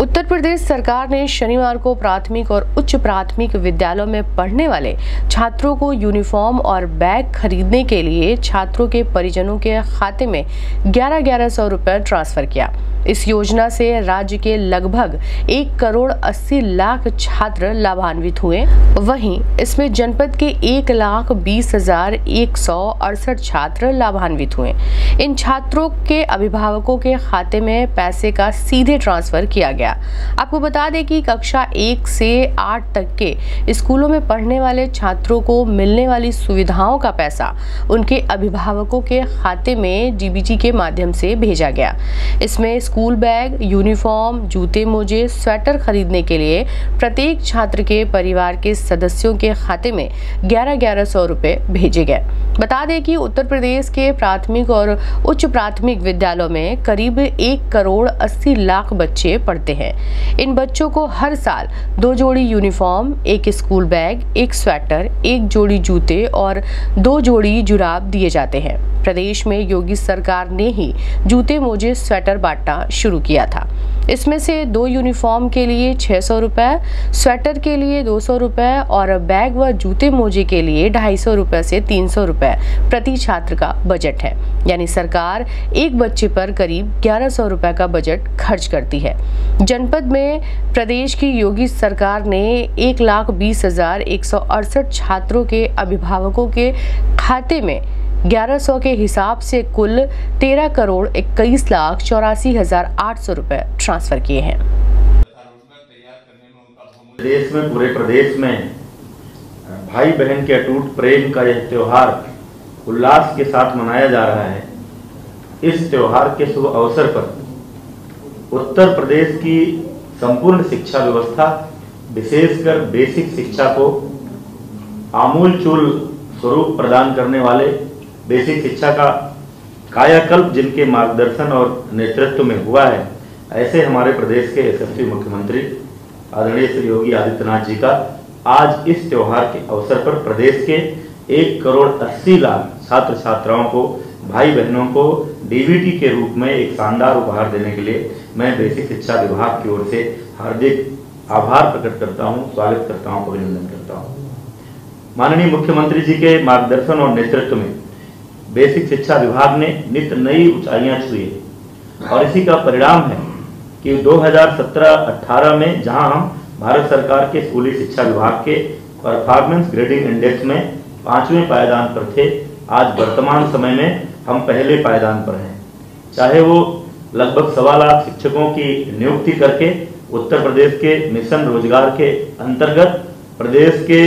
उत्तर प्रदेश सरकार ने शनिवार को प्राथमिक और उच्च प्राथमिक विद्यालयों में पढ़ने वाले छात्रों को यूनिफॉर्म और बैग खरीदने के लिए छात्रों के परिजनों के खाते में ग्यारह ग्यारह सौ रुपये ट्रांसफ़र किया। इस योजना से राज्य के लगभग एक करोड़ अस्सी लाख छात्र लाभान्वित हुए। वहीं इसमें जनपद के एक लाख बीस हज़ार एक सौ अड़सठ छात्र लाभान्वित हुए। इन छात्रों के अभिभावकों के खाते में पैसे का सीधे ट्रांसफ़र किया गया। आपको बता दें कि कक्षा एक से आठ तक के स्कूलों में पढ़ने वाले छात्रों को मिलने वाली सुविधाओं का पैसा उनके अभिभावकों के खाते में डीबीटी के माध्यम से भेजा गया। इसमें स्कूल बैग, यूनिफॉर्म, जूते मोजे, स्वेटर खरीदने के लिए प्रत्येक छात्र के परिवार के सदस्यों के खाते में ग्यारह ग्यारह सौ रुपये भेजे गए। बता दें कि उत्तर प्रदेश के प्राथमिक और उच्च प्राथमिक विद्यालयों में करीब एक करोड़ अस्सी लाख बच्चे पढ़ते हैं। इन बच्चों को हर साल दो जोड़ी यूनिफॉर्म, एक स्कूल बैग, एक स्वेटर, एक जोड़ी जूते और दो जोड़ी जुराब दिए जाते हैं। प्रदेश में योगी सरकार ने ही जूते, मोजे, स्वेटर बांटना शुरू किया था। इसमें से दो यूनिफॉर्म के लिए छः सौ रुपये स्वेटर के लिए दो सौ रुपये और बैग व जूते, मोजे के लिए ढाई सौ रुपये से तीन सौ रुपये प्रति छात्र का बजट है। यानी सरकार एक बच्चे पर करीब ग्यारह सौ रुपये का बजट खर्च करती है। जनपद में प्रदेश की योगी सरकार ने एक लाख बीस हज़ार एक सौ अड़सठ छात्रों के अभिभावकों के खाते में 1100 के हिसाब से कुल 13 करोड़ इक्कीस लाख चौरासी हज़ार आठ सौ रुपए ट्रांसफ़र किए हैं। देश में, पूरे प्रदेश में भाई बहन के अटूट प्रेम का यह त्योहार उल्लास के साथ मनाया जा रहा है। इस त्योहार के शुभ अवसर पर उत्तर प्रदेश की संपूर्ण शिक्षा व्यवस्था, विशेषकर बेसिक शिक्षा को आमूल चूल स्वरूप प्रदान करने वाले बेसिक शिक्षा का कायाकल्प जिनके मार्गदर्शन और नेतृत्व में हुआ है, ऐसे हमारे प्रदेश के यशस्वी मुख्यमंत्री आदरणीय श्री योगी आदित्यनाथ जी का आज इस त्योहार के अवसर पर प्रदेश के एक करोड़ अस्सी लाख छात्र छात्राओं को भाई बहनों को डीबीटी के रूप में एक शानदार उपहार देने के लिए मैं बेसिक शिक्षा विभाग की ओर से हार्दिक आभार प्रकट करता हूँ, स्वागत करता हूँ, अभिनंदन करता हूँ। माननीय मुख्यमंत्री जी के मार्गदर्शन और नेतृत्व में बेसिक शिक्षा विभाग ने नित नई ऊंचाइयाँ छुई है और इसी का परिणाम है कि 2017-18 में जहाँ हम भारत सरकार के स्कूली शिक्षा विभाग के परफॉर्मेंस ग्रेडिंग इंडेक्स में पाँचवें पायदान पर थे, आज वर्तमान समय में हम पहले पायदान पर हैं। चाहे वो लगभग सवा लाख शिक्षकों की नियुक्ति करके उत्तर प्रदेश के मिशन रोज़गार के अंतर्गत प्रदेश के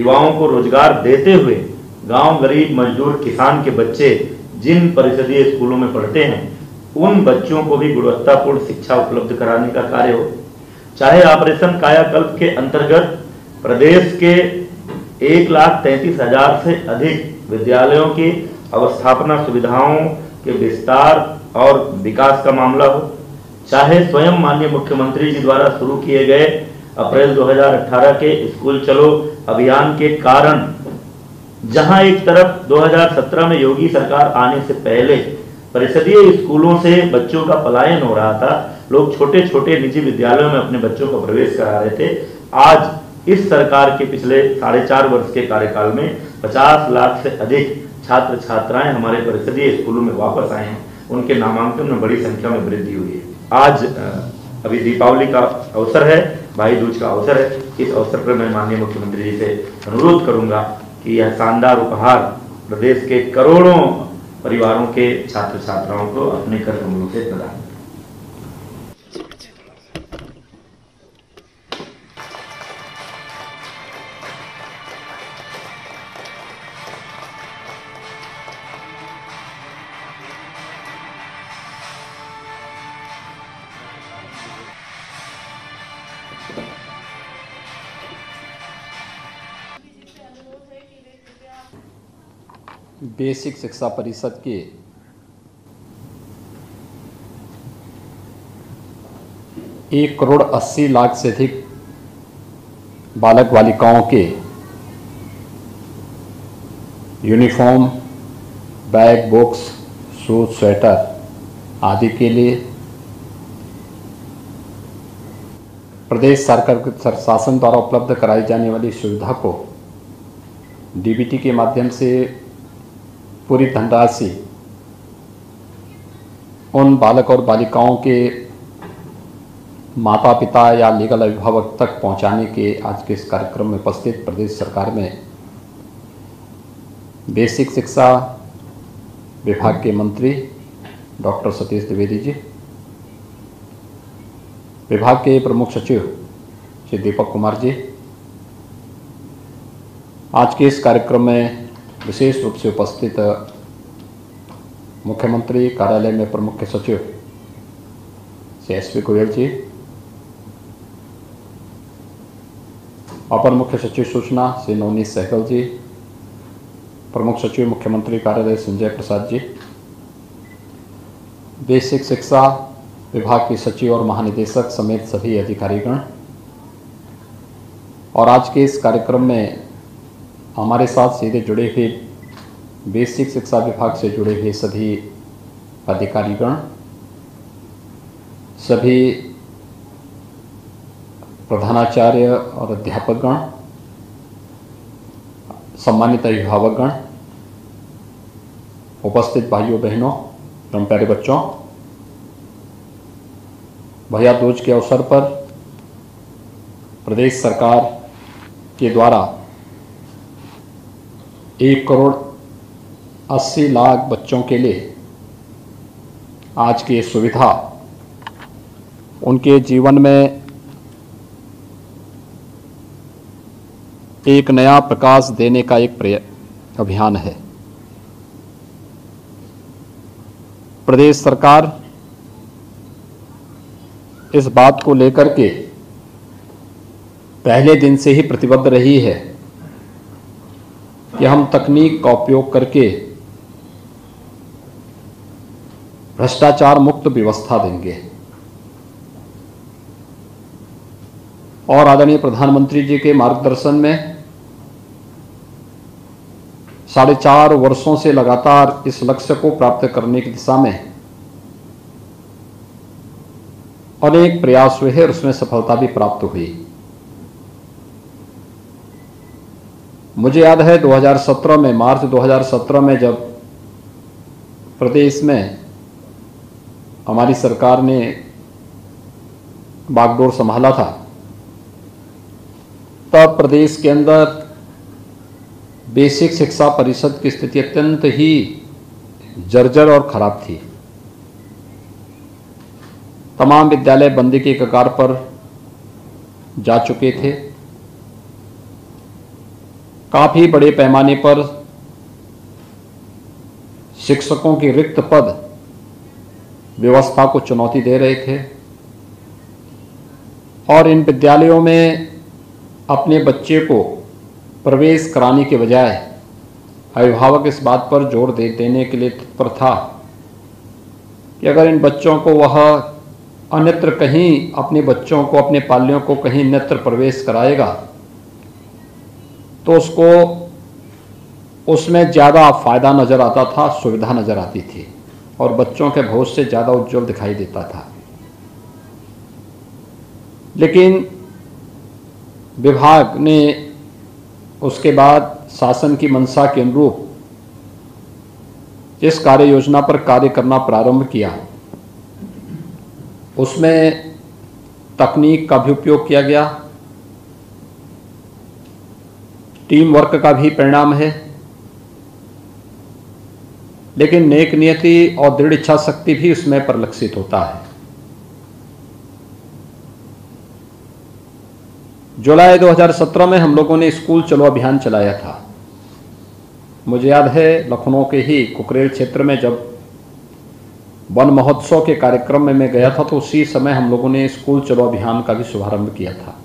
युवाओं को रोज़गार देते हुए गाँव गरीब मजदूर किसान के बच्चे जिन परिषदीय स्कूलों में पढ़ते हैं, उन बच्चों को भी गुणवत्तापूर्ण शिक्षा उपलब्ध कराने का कार्य हो। चाहे ऑपरेशन कायाकल्प के अंतर्गत प्रदेश के एक लाख तैतीस हज़ार से अधिक विद्यालयों की अवस्थापना सुविधाओं के विस्तार और विकास का मामला हो। चाहे स्वयं माननीय मुख्यमंत्री जी द्वारा शुरू किए गए अप्रैल 2018 के स्कूल चलो अभियान के कारण, जहाँ एक तरफ़ 2017 में योगी सरकार आने से पहले परिषदीय स्कूलों से बच्चों का पलायन हो रहा था, लोग छोटे छोटे निजी विद्यालयों में अपने बच्चों का प्रवेश करा रहे थे, आज इस सरकार के पिछले साढ़े चार वर्ष के कार्यकाल में 50 लाख से अधिक छात्र छात्राएँ हमारे परिषदीय स्कूलों में वापस आए हैं। उनके नामांकन में बड़ी संख्या में वृद्धि हुई है। आज अभी दीपावली का अवसर है, भाई दूज का अवसर है। इस अवसर पर मैं माननीय मुख्यमंत्री जी से अनुरोध करूँगा कि यह शानदार उपहार प्रदेश के करोड़ों परिवारों के छात्र छात्राओं को अपने कर कमलों से प्रदान बेसिक शिक्षा परिषद के एक करोड़ अस्सी लाख से अधिक बालक बालिकाओं के uniform, bag, books, shoes, sweater आदि के लिए प्रदेश सरकार के शासन द्वारा उपलब्ध कराई जाने वाली सुविधा को डीबीटी के माध्यम से पूरी धनराशि उन बालक और बालिकाओं के माता पिता या लीगल अभिभावक तक पहुँचाने के आज के इस कार्यक्रम में उपस्थित प्रदेश सरकार में बेसिक शिक्षा विभाग के मंत्री डॉक्टर सतीश द्विवेदी जी, विभाग के प्रमुख सचिव श्री दीपक कुमार जी, आज के इस कार्यक्रम में विशेष रूप से उपस्थित मुख्यमंत्री कार्यालय में प्रमुख सचिव श्री एस पी गोयल जी, अपर मुख्य सचिव सूचना श्री नवनीत सहगल जी, प्रमुख सचिव मुख्यमंत्री कार्यालय संजय प्रसाद जी, बेसिक शिक्षा विभाग के सचिव और महानिदेशक समेत सभी अधिकारीगण। और आज के इस कार्यक्रम में हमारे साथ सीधे जुड़े हुए बेसिक शिक्षा विभाग से जुड़े हुए सभी अधिकारीगण, सभी प्रधानाचार्य और अध्यापकगण, सम्मानित अभिभावकगण, उपस्थित भाइयों बहनों, एवं प्यारे बच्चों भैया दूज के अवसर पर प्रदेश सरकार के द्वारा एक करोड़ अस्सी लाख बच्चों के लिए आज की सुविधा उनके जीवन में एक नया प्रकाश देने का एक अभियान है। प्रदेश सरकार इस बात को लेकर के पहले दिन से ही प्रतिबद्ध रही है कि हम तकनीक का उपयोग करके भ्रष्टाचार मुक्त व्यवस्था देंगे। और आदरणीय प्रधानमंत्री जी के मार्गदर्शन में साढ़े चार वर्षों से लगातार इस लक्ष्य को प्राप्त करने की दिशा में अनेक प्रयास हुए हैं उसमें सफलता भी प्राप्त हुई। मुझे याद है 2017 में, मार्च 2017 में जब प्रदेश में हमारी सरकार ने बागडोर संभाला था, तब प्रदेश के अंदर बेसिक शिक्षा परिषद की स्थिति अत्यंत ही जर्जर और खराब थी। तमाम विद्यालय बंदी के कगार पर जा चुके थे। काफ़ी बड़े पैमाने पर शिक्षकों के रिक्त पद व्यवस्था को चुनौती दे रहे थे और इन विद्यालयों में अपने बच्चे को प्रवेश कराने के बजाय अभिभावक इस बात पर ज़ोर दे देने के लिए तत्पर था कि अगर इन बच्चों को वह अन्यत्र कहीं अपने बच्चों को, अपने पालियों को कहीं अन्यत्र प्रवेश कराएगा तो उसको, उसमें ज़्यादा फ़ायदा नज़र आता था, सुविधा नज़र आती थी और बच्चों के भविष्य ज़्यादा उज्जवल दिखाई देता था। लेकिन विभाग ने उसके बाद शासन की मंशा के अनुरूप जिस कार्य योजना पर कार्य करना प्रारंभ किया, उसमें तकनीक का भी उपयोग किया गया टीम वर्क का भी परिणाम है। लेकिन नेक नियति और दृढ़ इच्छा शक्ति भी उसमें परिलक्षित होता है। जुलाई 2017 में हम लोगों ने स्कूल चलो अभियान चलाया था। मुझे याद है लखनऊ के ही कुकरेल क्षेत्र में जब वन महोत्सव के कार्यक्रम में मैं गया था तो उसी समय हम लोगों ने स्कूल चलो अभियान का भी शुभारंभ किया था।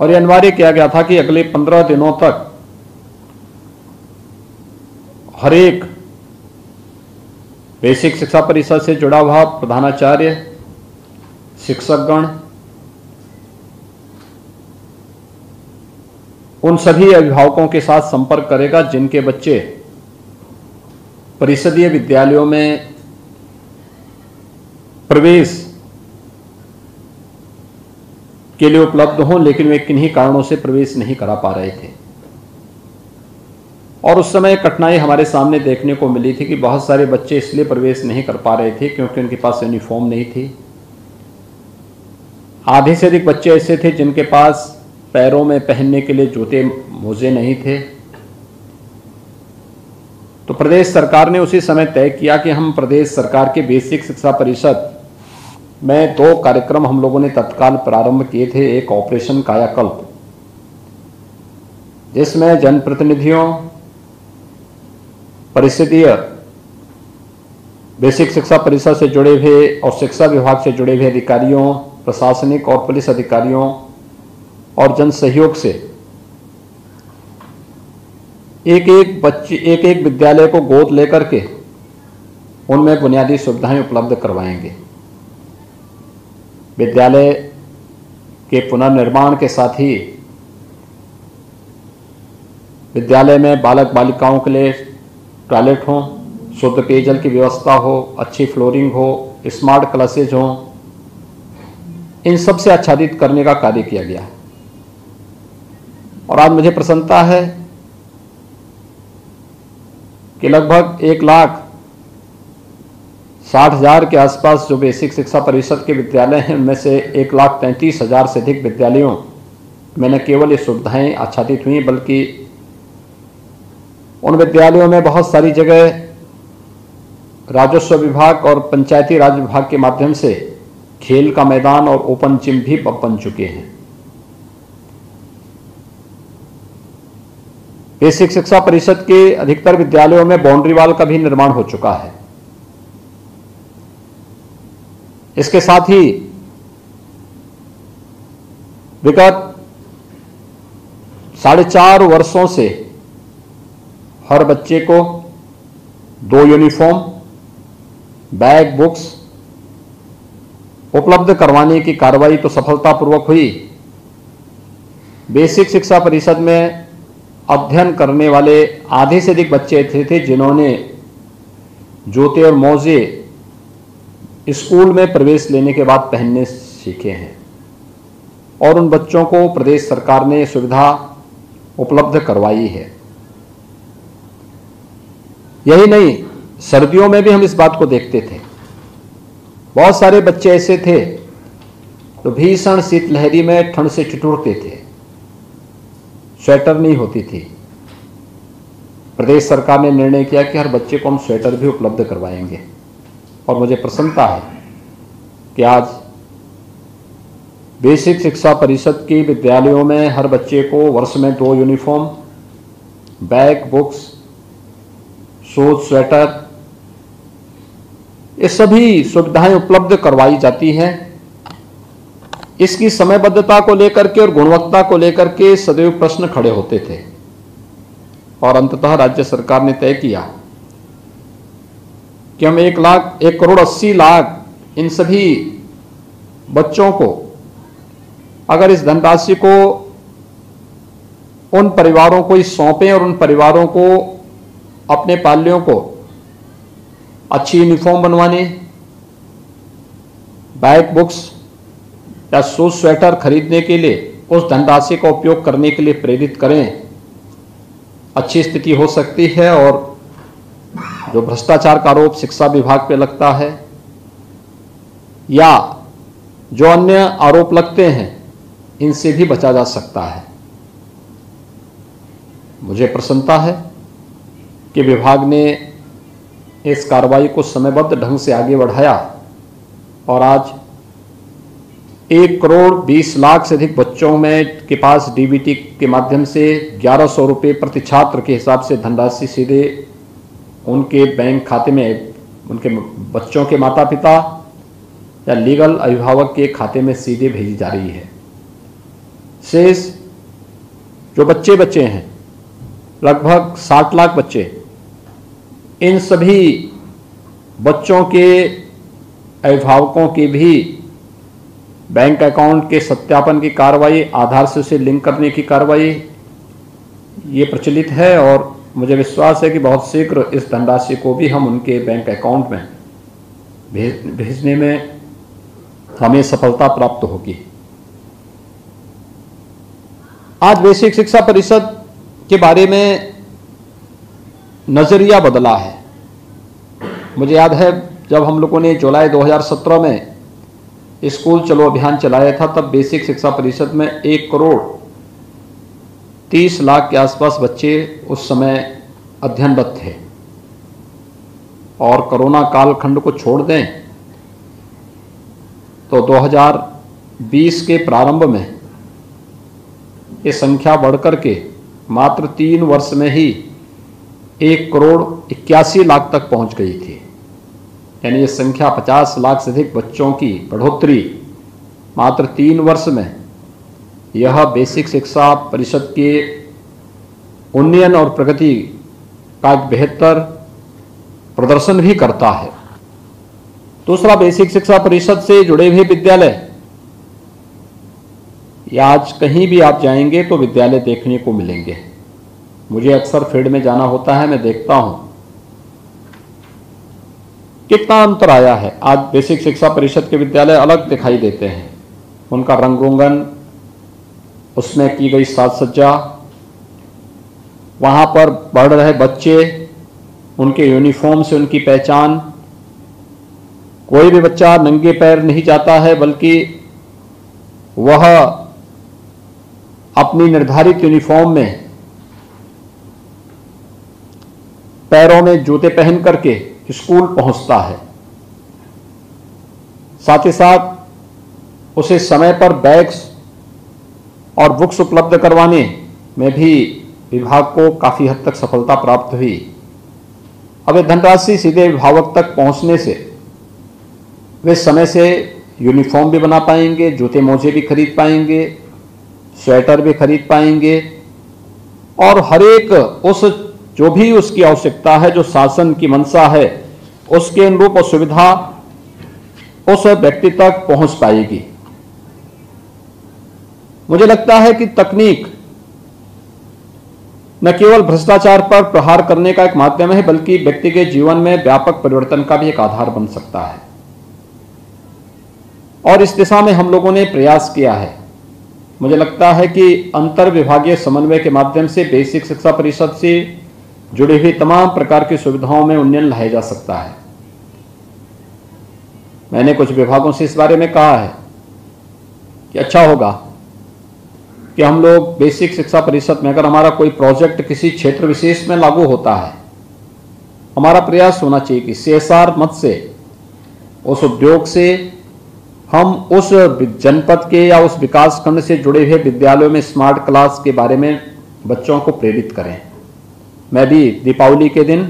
और यह अनिवार्य किया गया था कि अगले पंद्रह दिनों तक हरेक बेसिक शिक्षा परिषद से जुड़ा हुआ प्रधानाचार्य, शिक्षकगण, उन सभी अभिभावकों के साथ संपर्क करेगा जिनके बच्चे परिषदीय विद्यालयों में प्रवेश के लिए उपलब्ध हों, लेकिन वे किन्हीं कारणों से प्रवेश नहीं करा पा रहे थे। और उस समय कठिनाई हमारे सामने देखने को मिली थी कि बहुत सारे बच्चे इसलिए प्रवेश नहीं कर पा रहे थे क्योंकि उनके पास यूनिफॉर्म नहीं थी। आधे से अधिक बच्चे ऐसे थे जिनके पास पैरों में पहनने के लिए जूते, मोजे नहीं थे। तो प्रदेश सरकार ने उसी समय तय किया कि हम प्रदेश सरकार के बेसिक शिक्षा परिषद में दो कार्यक्रम हम लोगों ने तत्काल प्रारंभ किए थे, एक ऑपरेशन कायाकल्प। जिसमें जनप्रतिनिधियों, परिषदीय, बेसिक शिक्षा परिषद से जुड़े हुए और शिक्षा विभाग से जुड़े हुए अधिकारियों, प्रशासनिक और पुलिस अधिकारियों और जन सहयोग से एक एक बच्चे एक एक विद्यालय को गोद लेकर के उनमें बुनियादी सुविधाएँ उपलब्ध करवाएँगे। विद्यालय के पुनर्निर्माण के साथ ही विद्यालय में बालक बालिकाओं के लिए टॉयलेट हो, शुद्ध पेयजल की व्यवस्था हो, अच्छी फ्लोरिंग हो, स्मार्ट क्लासेज हो, इन सबसे आच्छादित करने का कार्य किया गया और आज मुझे प्रसन्नता है कि लगभग एक लाख साठ हज़ार के आसपास जो बेसिक शिक्षा परिषद के विद्यालय हैं, उनमें से एक लाख तैंतीस हज़ार से अधिक विद्यालयों में न केवल ये सुविधाएँ आच्छादित हुई, बल्कि उन विद्यालयों में बहुत सारी जगह राजस्व विभाग और पंचायती राज विभाग के माध्यम से खेल का मैदान और ओपन जिम भी बन चुके हैं। बेसिक शिक्षा परिषद के अधिकतर विद्यालयों में बाउंड्री वाल का भी निर्माण हो चुका है। इसके साथ ही विगत साढ़े चार वर्षों से हर बच्चे को दो यूनिफॉर्म बैग बुक्स उपलब्ध करवाने की कार्रवाई तो सफलतापूर्वक हुई। बेसिक शिक्षा परिषद में अध्ययन करने वाले आधे से अधिक बच्चे थे, थे जिन्होंने जूते और मोजे स्कूल में प्रवेश लेने के बाद पहनने सीखे हैं। और उन बच्चों को प्रदेश सरकार ने सुविधा उपलब्ध करवाई है। यही नहीं, सर्दियों में भी हम इस बात को देखते थे। बहुत सारे बच्चे ऐसे थे तो भीषण शीतलहरी में ठंड से ठिठुरते थे। स्वेटर नहीं होती थी। प्रदेश सरकार ने निर्णय किया कि हर बच्चे को हम स्वेटर भी उपलब्ध करवाएँगे। और मुझे प्रसन्नता है कि आज बेसिक शिक्षा परिषद के विद्यालयों में हर बच्चे को वर्ष में दो uniform, bag, books shoes sweater, ये सभी सुविधाएँ उपलब्ध करवाई जाती हैं। इसकी समयबद्धता को लेकर के और गुणवत्ता को लेकर के सदैव प्रश्न खड़े होते थे और अंततः राज्य सरकार ने तय किया कि हम एक लाख, एक करोड़ अस्सी लाख इन सभी बच्चों को, अगर इस धनराशि को उन परिवारों को, इस सौंपें और उन परिवारों को, अपने पाल्यों को अच्छी यूनिफॉर्म बनवाने, बैग बुक्स या शूज़, स्वेटर खरीदने के लिए, उस धनराशि का उपयोग करने के लिए प्रेरित करें, अच्छी स्थिति हो सकती है और जो भ्रष्टाचार का आरोप शिक्षा विभाग पे लगता है, या जो अन्य आरोप लगते हैं, इनसे भी बचा जा सकता है। मुझे प्रसन्नता है कि विभाग ने इस कार्रवाई को समयबद्ध ढंग से आगे बढ़ाया, और आज एक करोड़ बीस लाख से अधिक बच्चों में के पास डीबीटी के माध्यम से ग्यारह सौ रुपये प्रति छात्र के हिसाब से धनराशि सीधे उनके बैंक खाते में, उनके बच्चों के माता पिता या लीगल अभिभावक के खाते में सीधे भेजी जा रही है। शेष जो बच्चे बच्चे हैं, लगभग साठ लाख बच्चे, इन सभी बच्चों के अभिभावकों के भी बैंक अकाउंट के सत्यापन की कार्रवाई, आधार से उसे लिंक करने की कार्रवाई, ये प्रचलित है और मुझे विश्वास है कि बहुत शीघ्र इस धनराशि को भी हम उनके बैंक अकाउंट में भेजने में हमें सफलता प्राप्त होगी। आज बेसिक शिक्षा परिषद के बारे में नज़रिया बदला है। मुझे याद है, जब हम लोगों ने जुलाई 2017 में स्कूल चलो अभियान चलाया था, तब बेसिक शिक्षा परिषद में एक करोड़ तीस लाख के आसपास बच्चे उस समय अध्ययनरत थे। और कोरोना कालखंड को छोड़ दें तो 2020 के प्रारंभ में ये संख्या बढ़कर के मात्र तीन वर्ष में ही एक करोड़ इक्यासी लाख तक पहुँच गई थी। यानी ये संख्या 50 लाख से अधिक बच्चों की बढ़ोतरी मात्र तीन वर्ष में यह बेसिक शिक्षा परिषद के उन्नयन और प्रगति का बेहतर प्रदर्शन भी करता है। दूसरा बेसिक शिक्षा परिषद से जुड़े हुए विद्यालय। आज कहीं भी आप जाएँगे तो विद्यालय देखने को मिलेंगे। मुझे अक्सर फ़ील्ड में जाना होता है, मैं देखता हूँ। कितना अंतर आया है? आज बेसिक शिक्षा परिषद के विद्यालय अलग दिखाई देते हैं। उनका रंग रोगन उसमें की गई साज सज्जा। वहाँ पर बढ़ रहे बच्चे, उनके यूनिफॉर्म से उनकी पहचान। कोई भी बच्चा नंगे पैर नहीं जाता है, बल्कि वह अपनी निर्धारित यूनिफॉर्म में पैरों में जूते पहन करके स्कूल पहुँचता है। साथ ही साथ उसे समय पर बैग्स और बुक्स उपलब्ध करवाने में भी विभाग को काफ़ी हद तक सफलता प्राप्त हुई। अब धनराशि सीधे विभावक तक पहुँचने से वे समय से यूनिफॉर्म भी बना पाएँगे, जूते मोजे भी खरीद पाएँगे, स्वेटर भी खरीद पाएँगे और हर एक उस जो भी उसकी आवश्यकता है, जो शासन की मंशा है, उसके अनुरूप सुविधा उस व्यक्ति तक पहुँच पाएगी। मुझे लगता है कि तकनीक न केवल भ्रष्टाचार पर प्रहार करने का एक माध्यम है, बल्कि व्यक्ति के जीवन में व्यापक परिवर्तन का भी एक आधार बन सकता है। और इस दिशा में हम लोगों ने प्रयास किया है। मुझे लगता है कि अंतर विभागीय समन्वय के माध्यम से बेसिक शिक्षा परिषद से जुड़ी हुई तमाम प्रकार की सुविधाओं में उन्नयन लाया जा सकता है। मैंने कुछ विभागों से इस बारे में कहा है कि अच्छा होगा। कि हम लोग बेसिक शिक्षा परिषद में अगर हमारा कोई प्रोजेक्ट किसी क्षेत्र विशेष में लागू होता है, हमारा प्रयास होना चाहिए कि सीएसआर मत से, उस उद्योग से हम उस जनपद के या उस विकास खंड से जुड़े हुए विद्यालयों में स्मार्ट क्लास के बारे में बच्चों को प्रेरित करें। मैं भी दीपावली के दिन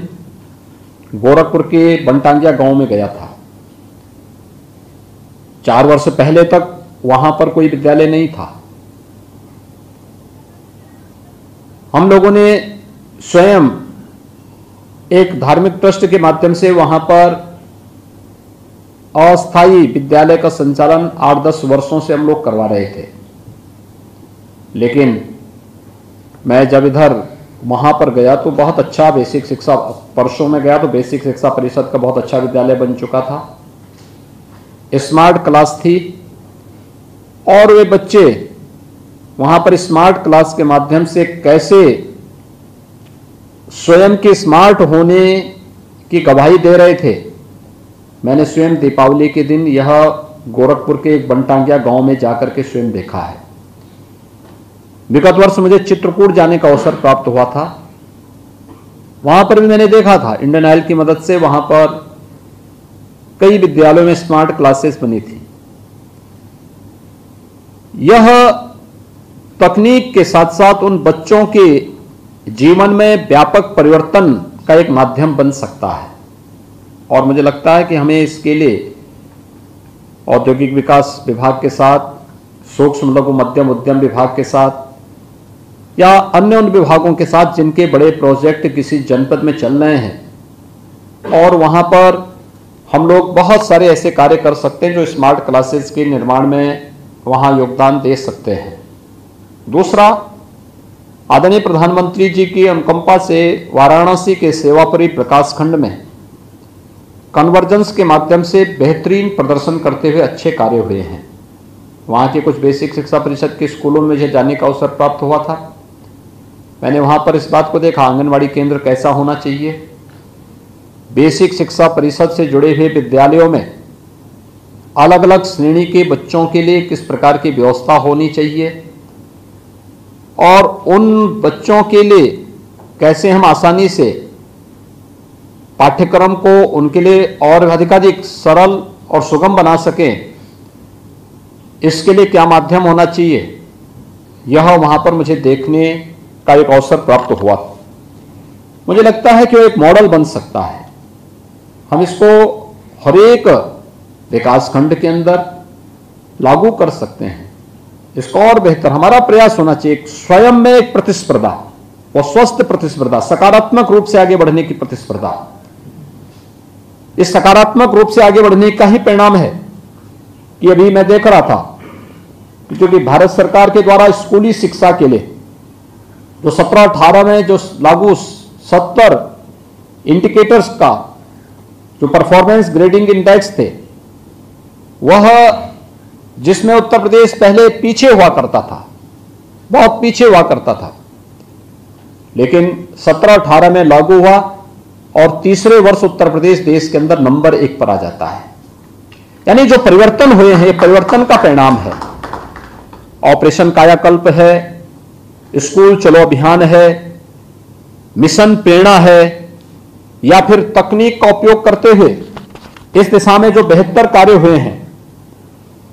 गोरखपुर के बनटांगिया गाँव में गया था। चार वर्ष पहले तक वहाँ पर कोई विद्यालय नहीं था। हम लोगों ने स्वयं एक धार्मिक ट्रस्ट के माध्यम से वहाँ पर अस्थायी विद्यालय का संचालन आठ दस वर्षों से हम लोग करवा रहे थे। लेकिन मैं जब इधर वहाँ पर गया तो बहुत अच्छा बेसिक शिक्षा परसों में गया तो बेसिक शिक्षा परिषद का बहुत अच्छा विद्यालय बन चुका था। स्मार्ट क्लास थी और वे बच्चे वहाँ पर स्मार्ट क्लास के माध्यम से कैसे स्वयं के स्मार्ट होने की गवाही दे रहे थे। मैंने स्वयं दीपावली के दिन यह गोरखपुर के एक बनटांगिया गाँव में जाकर के स्वयं देखा है। विगत वर्ष मुझे चित्रकूट जाने का अवसर प्राप्त हुआ था। वहाँ पर भी मैंने देखा था। इंडियन ऑयल की मदद से वहाँ पर कई विद्यालयों में स्मार्ट क्लासेस बनी थी। यह तकनीक के साथ साथ उन बच्चों के जीवन में व्यापक परिवर्तन का एक माध्यम बन सकता है। और मुझे लगता है कि हमें इसके लिए औद्योगिक विकास विभाग के साथ, सूक्ष्म लघु मध्यम उद्यम विभाग के साथ, या अन्य उन विभागों के साथ जिनके बड़े प्रोजेक्ट किसी जनपद में चल रहे हैं, और वहाँ पर हम लोग बहुत सारे ऐसे कार्य कर सकते हैं जो स्मार्ट क्लासेस के निर्माण में वहाँ योगदान दे सकते हैं। दूसरा, आदरणीय प्रधानमंत्री जी की अनुकंपा से वाराणसी के सेवापुरी प्रकाश खंड में कन्वर्जेंस के माध्यम से बेहतरीन प्रदर्शन करते हुए अच्छे कार्य हुए हैं। वहाँ के कुछ बेसिक शिक्षा परिषद के स्कूलों में मुझे जाने का अवसर प्राप्त हुआ था। मैंने वहाँ पर इस बात को देखा, आंगनवाड़ी केंद्र कैसा होना चाहिए? बेसिक शिक्षा परिषद से जुड़े हुए विद्यालयों में अलग अलग श्रेणी के बच्चों के लिए किस प्रकार की व्यवस्था होनी चाहिए? और उन बच्चों के लिए कैसे हम आसानी से पाठ्यक्रम को उनके लिए और अधिकाधिक सरल और सुगम बना सकें, इसके लिए क्या माध्यम होना चाहिए? यह वहाँ पर मुझे देखने का एक अवसर प्राप्त हुआ। मुझे लगता है कि वो एक मॉडल बन सकता है। हम इसको हरेक विकासखंड के अंदर लागू कर सकते हैं। इसको और बेहतर हमारा प्रयास होना चाहिए स्वयं में एक प्रतिस्पर्धा और स्वस्थ प्रतिस्पर्धा, सकारात्मक रूप से आगे बढ़ने की प्रतिस्पर्धा। इस सकारात्मक रूप से आगे बढ़ने का ही परिणाम है कि अभी मैं देख रहा था क्योंकि भारत सरकार के द्वारा स्कूली शिक्षा के लिए जो सत्रह अठारह में जो लागू सत्तर इंडिकेटर्स का जो परफॉर्मेंस ग्रेडिंग इंडेक्स थे, वह जिसमें उत्तर प्रदेश पहले पीछे हुआ करता था, बहुत पीछे हुआ करता था। लेकिन सत्रह अठारह में लागू हुआ और तीसरे वर्ष उत्तर प्रदेश देश के अंदर नंबर एक पर आ जाता है। यानी जो परिवर्तन हुए हैं परिवर्तन का परिणाम है। ऑपरेशन कायाकल्प है, स्कूल चलो अभियान है, मिशन प्रेरणा है, या फिर तकनीक का उपयोग करते हुए इस दिशा में जो बेहतर कार्य हुए हैं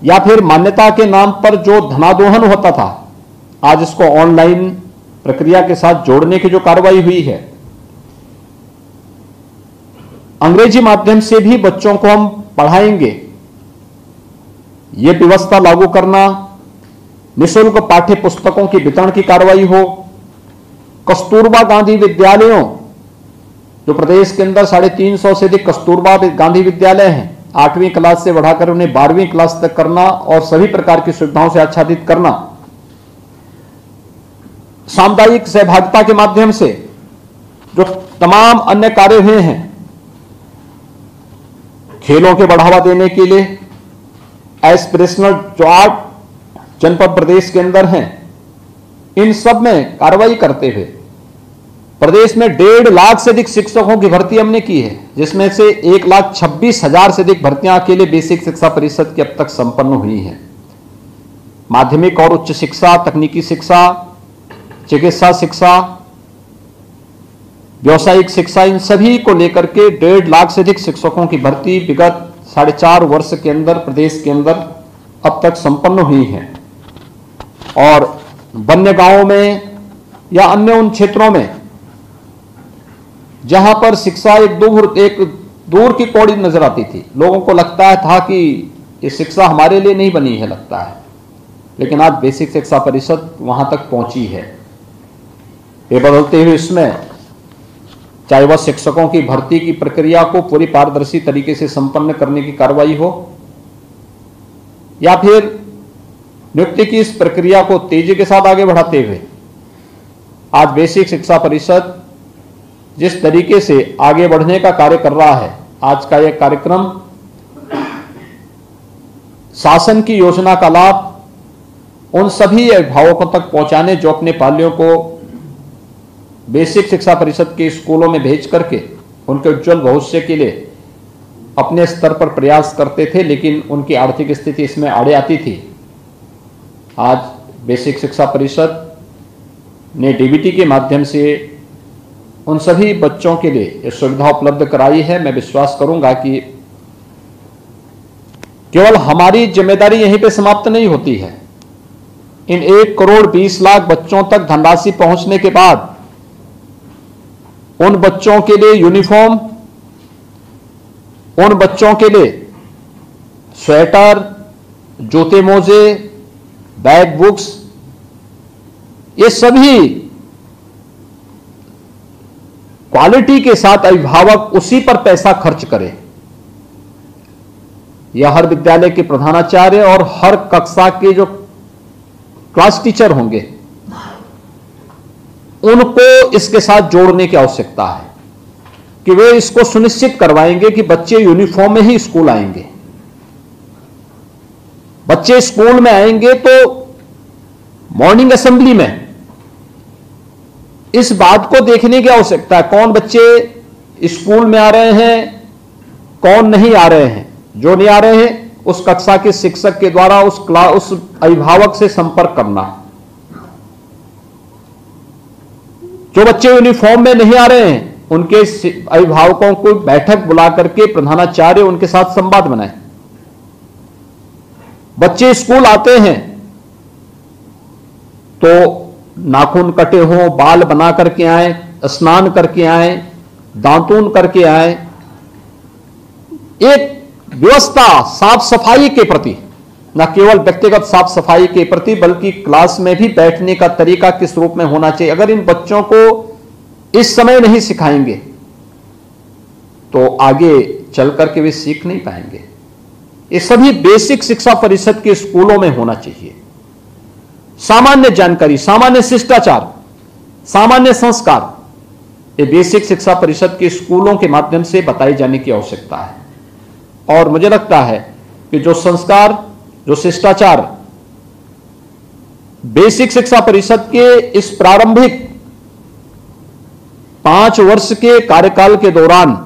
या फिर मान्यता के नाम पर जो धनादोहन होता था, आज इसको ऑनलाइन प्रक्रिया के साथ जोड़ने की जो कार्रवाई हुई है। अंग्रेज़ी माध्यम से भी बच्चों को हम पढ़ाएँगे। ये व्यवस्था लागू करना, निशुल्क पाठ्य पुस्तकों की वितरण की कार्रवाई हो, कस्तूरबा गांधी विद्यालयों, जो प्रदेश के अंदर साढ़े तीन सौ से अधिक कस्तूरबा गांधी विद्यालय हैं आठवीं क्लास से बढ़ाकर उन्हें बारहवीं क्लास तक करना और सभी प्रकार की सुविधाओं से आच्छादित करना। सामुदायिक सहभागिता के माध्यम से जो तमाम अन्य कार्य हुए हैं, खेलों के बढ़ावा देने के लिए एस्पिरेशनल जो आठ जनपद प्रदेश के अंदर हैं, इन सब में कार्रवाई करते हुए प्रदेश में डेढ़ लाख से अधिक शिक्षकों की भर्ती हमने की है, जिसमें से एक लाख छब्बीस हज़ार से अधिक भर्तियाँ अकेले बेसिक शिक्षा परिषद की अब तक संपन्न हुई हैं। माध्यमिक और उच्च शिक्षा, तकनीकी शिक्षा, चिकित्सा शिक्षा, व्यावसायिक शिक्षा, इन सभी को लेकर के डेढ़ लाख से अधिक शिक्षकों की भर्ती विगत साढ़े चार वर्ष के अंदर प्रदेश के अंदर अब तक संपन्न हुई है। और वन्य गाँवों में या अन्य उन क्षेत्रों में जहाँ पर शिक्षा एक दूर एक दूर की कौड़ी नज़र आती थी। लोगों को लगता है था कि ये शिक्षा हमारे लिए नहीं बनी है, लगता है। लेकिन आज बेसिक शिक्षा परिषद वहाँ तक पहुँची है। ये बदलते हुए इसमें चाहे वह शिक्षकों की भर्ती की प्रक्रिया को पूरी पारदर्शी तरीके से संपन्न करने की कार्रवाई हो, या फिर नियुक्ति की इस प्रक्रिया को तेज़ी के साथ आगे बढ़ाते हुए, आज बेसिक शिक्षा परिषद जिस तरीके से आगे बढ़ने का कार्य कर रहा है, आज का यह कार्यक्रम शासन की योजना का लाभ उन सभी अभिभावकों तक पहुँचाने जो अपने पालियों को बेसिक शिक्षा परिषद के स्कूलों में भेज करके उनके उज्जवल भविष्य के लिए अपने स्तर पर प्रयास करते थे, लेकिन उनकी आर्थिक स्थिति इसमें आड़े आती थी। आज बेसिक शिक्षा परिषद ने डीबीटी के माध्यम से उन सभी बच्चों के लिए ये सुविधा उपलब्ध कराई है। मैं विश्वास करूँगा कि केवल हमारी ज़िम्मेदारी यहीं पे समाप्त नहीं होती है। इन एक करोड़ बीस लाख बच्चों तक धनराशि पहुँचने के बाद उन बच्चों के लिए यूनिफॉर्म, उन बच्चों के लिए स्वेटर जूते मोजे बैग बुक्स, ये सभी क्वालिटी के साथ अभिभावक उसी पर पैसा खर्च करे। यह हर विद्यालय के प्रधानाचार्य और हर कक्षा के जो क्लास टीचर होंगे, उनको इसके साथ जोड़ने की आवश्यकता है कि वे इसको सुनिश्चित करवाएँगे कि बच्चे यूनिफॉर्म में ही स्कूल आएँगे। बच्चे स्कूल में आएँगे तो मॉर्निंग असेंबली में इस बात को देखने की आवश्यकता है। कौन बच्चे स्कूल में आ रहे हैं, कौन नहीं आ रहे हैं? जो नहीं आ रहे हैं, उस कक्षा के शिक्षक के द्वारा, उस क्लास उस अभिभावक से संपर्क करना। जो बच्चे यूनिफॉर्म में नहीं आ रहे हैं, उनके अभिभावकों को बैठक बुला करके प्रधानाचार्य उनके साथ संवाद बनाए। बच्चे स्कूल आते हैं तो नाखून कटे हो, बाल बना करके आए, स्नान करके आए, दांतून करके आए। एक व्यवस्था साफ़ सफ़ाई के प्रति, न केवल व्यक्तिगत साफ़ सफ़ाई के प्रति, बल्कि क्लास में भी बैठने का तरीका किस रूप में होना चाहिए? अगर इन बच्चों को इस समय नहीं सिखाएँगे तो आगे चल करके वे सीख नहीं पाएँगे। ये सभी बेसिक शिक्षा परिषद के स्कूलों में होना चाहिए। सामान्य जानकारी, सामान्य शिष्टाचार, सामान्य संस्कार, ये बेसिक शिक्षा परिषद के स्कूलों के माध्यम से बताई जाने की आवश्यकता है। और मुझे लगता है कि जो संस्कार, जो शिष्टाचार बेसिक शिक्षा परिषद के इस प्रारंभिक पाँच वर्ष के कार्यकाल के दौरान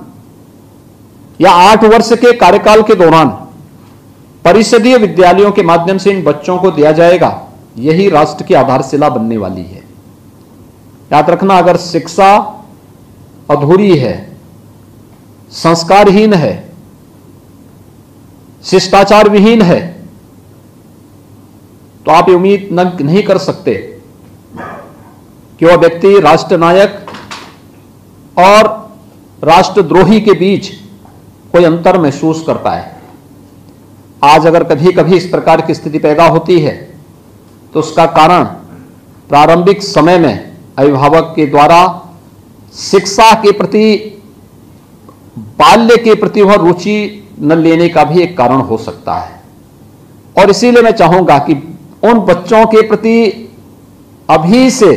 या आठ वर्ष के कार्यकाल के दौरान परिषदीय विद्यालयों के माध्यम से इन बच्चों को दिया जाएगा। यही राष्ट्र की आधारशिला बनने वाली है। याद रखना, अगर शिक्षा अधूरी है, संस्कारहीन है शिष्टाचार विहीन है तो आप उम्मीद नहीं कर सकते कि वह व्यक्ति राष्ट्र नायक और राष्ट्रद्रोही के बीच कोई अंतर महसूस करता है। आज अगर कभी कभी इस प्रकार की स्थिति पैदा होती है तो उसका कारण प्रारंभिक समय में अभिभावक के द्वारा शिक्षा के प्रति, बाल्य के प्रति वह रुचि न लेने का भी एक कारण हो सकता है। और इसीलिए मैं चाहूँगा कि उन बच्चों के प्रति अभी से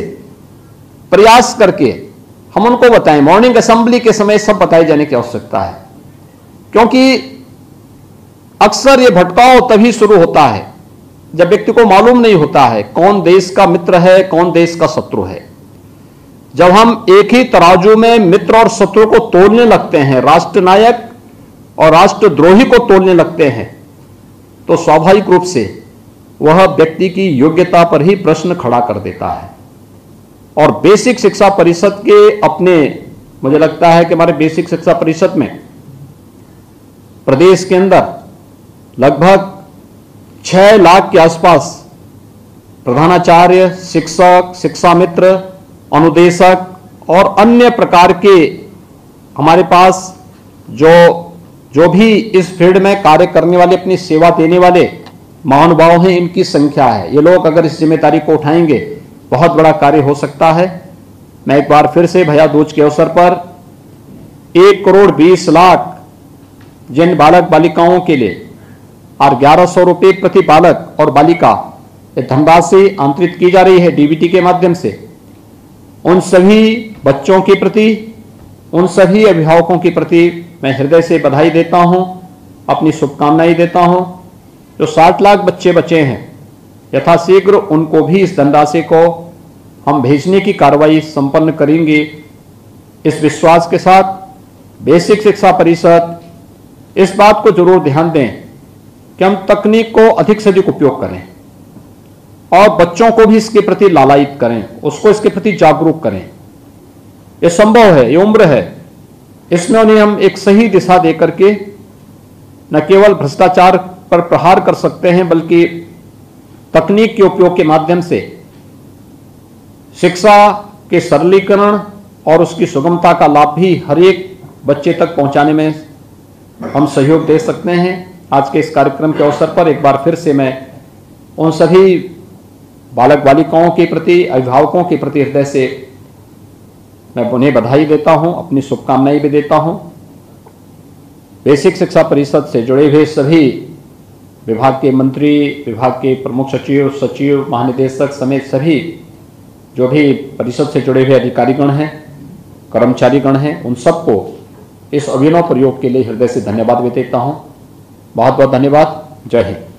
प्रयास करके हम उनको बताएँ। मॉर्निंग असेंबली के समय सब बताए जाने की आवश्यकता है। क्योंकि अक्सर यह भटकाव तभी शुरू होता है जब व्यक्ति को मालूम नहीं होता है कौन देश का मित्र है, कौन देश का शत्रु है। जब हम एक ही तराजू में मित्र और शत्रु को तोड़ने लगते हैं राष्ट्र नायक और राष्ट्रद्रोही को तोड़ने लगते हैं तो स्वाभाविक रूप से वह व्यक्ति की योग्यता पर ही प्रश्न खड़ा कर देता है। और बेसिक शिक्षा परिषद के अपने, मुझे लगता है कि हमारे बेसिक शिक्षा परिषद में प्रदेश के अंदर लगभग छह लाख के आसपास प्रधानाचार्य, शिक्षक शिक्षा मित्र अनुदेशक और अन्य प्रकार के हमारे पास जो जो भी इस फ़ील्ड में कार्य करने वाले, अपनी सेवा देने वाले महानुभाव हैं, इनकी संख्या है। ये लोग अगर इस ज़िम्मेदारी को उठाएँगे, बहुत बड़ा कार्य हो सकता है। मैं एक बार फिर से भैया दूज के अवसर पर एक करोड़ बीस लाख जिन बालक बालिकाओं के लिए और ग्यारह सौ रुपये प्रति बालक और बालिका। धनराशि अंतरित की जा रही है डीबीटी के माध्यम से। उन सभी बच्चों के प्रति, उन सभी अभिभावकों के प्रति मैं हृदय से बधाई देता हूँ, अपनी शुभकामनाएँ देता हूँ। जो 60 लाख बच्चे बचे हैं, यथाशीघ्र उनको भी इस धनराशि को हम भेजने की कार्रवाई संपन्न करेंगे। इस विश्वास के साथ, बेसिक शिक्षा परिषद, इस बात को ज़रूर ध्यान दें। कि हम तकनीक को अधिक से अधिक उपयोग करें और बच्चों को भी इसके प्रति लालायित करें, उसको इसके प्रति जागरूक करें। यह संभव है, ये उम्र है। इसमें उन्हें हम एक सही दिशा दे करके न केवल भ्रष्टाचार पर प्रहार कर सकते हैं, बल्कि तकनीक के उपयोग के माध्यम से शिक्षा के सरलीकरण और उसकी सुगमता का लाभ भी हर एक बच्चे तक पहुँचाने में हम सहयोग दे सकते हैं। आज के इस कार्यक्रम के अवसर पर एक बार फिर से मैं उन सभी बालक बालिकाओं के प्रति, अभिभावकों के प्रति हृदय से मैं उन्हें बधाई देता हूँ, अपनी शुभकामनाएँ भी देता हूँ। बेसिक शिक्षा परिषद से जुड़े हुए सभी विभाग के मंत्री, विभाग के प्रमुख सचिव सचिव, महानिदेशक समेत सभी जो भी परिषद से जुड़े हुए अधिकारीगण हैं, कर्मचारीगण हैं, उन सबको इस अभिनव प्रयोग के लिए हृदय से धन्यवाद भी देता हूँ। बहुत बहुत धन्यवाद। जय हिंद।